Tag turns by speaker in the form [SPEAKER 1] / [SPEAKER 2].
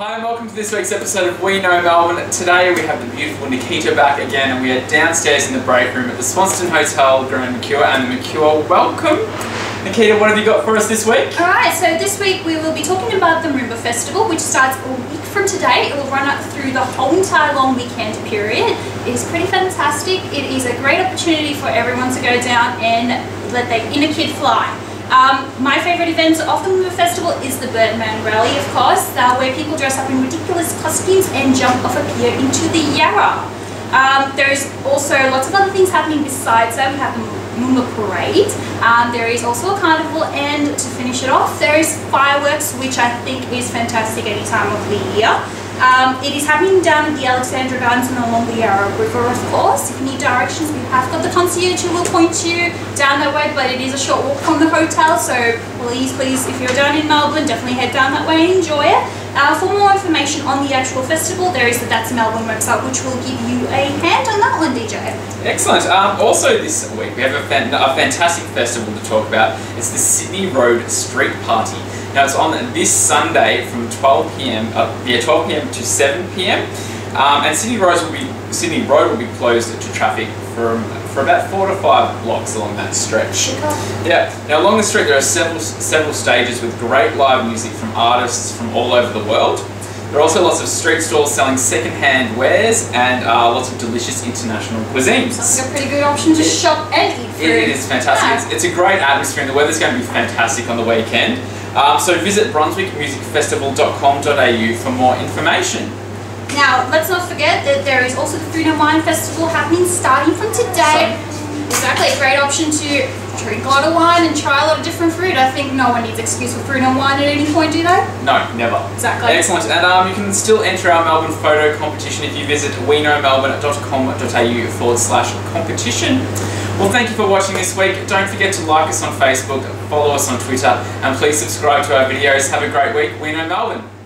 [SPEAKER 1] Hi and welcome to this week's episode of We Know Melbourne. Today we have the beautiful Nikita back again and we are downstairs in the break room at the Swanston Hotel, Grand Mercure and the Mercure. Welcome! Nikita, what have you got for us this week?
[SPEAKER 2] Alright, so this week we will be talking about the Moomba Festival, which starts a week from today. It will run up through the whole entire long weekend period. It is pretty fantastic. It is a great opportunity for everyone to go down and let their inner kid fly. Um, my favourite event of the Moomba Festival is the Birdman Rally, of course, uh, where people dress up in ridiculous costumes and jump off a pier into the Yarra. Um, there is also lots of other things happening besides that. We have the Moomba Parade. Um, there is also a carnival and to finish it off, there is fireworks, which I think is fantastic any time of the year. Um, it is happening down at the Alexandra Gardens and along the Yarra River, of course. If you need directions, we have got the concierge who will point you down that way, but it is a short walk from the hotel, so please, please, if you're down in Melbourne, definitely head down that way and enjoy it. Uh, for more information on the actual festival, there is the That's Melbourne website, which will give you a hand on that one, DJ.
[SPEAKER 1] Excellent. Um, also this week we have a, fan a fantastic festival to talk about. It's the Sydney Road Street Party. Now it's on this Sunday from 12 p.m. Uh, yeah, 12 p.m. to 7 p.m. Um, and Sydney Road will be Sydney Road will be closed to traffic from for about four to five blocks along that stretch. Yeah. Now along the street there are several several stages with great live music from artists from all over the world. There are also lots of street stalls selling second-hand wares and uh, lots of delicious international cuisines.
[SPEAKER 2] Sounds like a pretty good option to shop and eat food.
[SPEAKER 1] It is fantastic.
[SPEAKER 2] Yeah.
[SPEAKER 1] It's, it's a great atmosphere and the weather's going to be fantastic on the weekend. Um, so visit brunswickmusicfestival.com.au for more information.
[SPEAKER 2] Now, let's not forget that there is also the Food and Wine Festival happening starting from today. Exactly, a great option to drink a lot of wine and try a lot of different fruit. I think no one needs excuse for food and wine at any point, do they?
[SPEAKER 1] No, never.
[SPEAKER 2] Exactly.
[SPEAKER 1] Excellent. And um, you can still enter our Melbourne photo competition if you visit weknowmelbourne.com.au forward slash competition. Well, thank you for watching this week. Don't forget to like us on Facebook, follow us on Twitter, and please subscribe to our videos. Have a great week. We know Melbourne.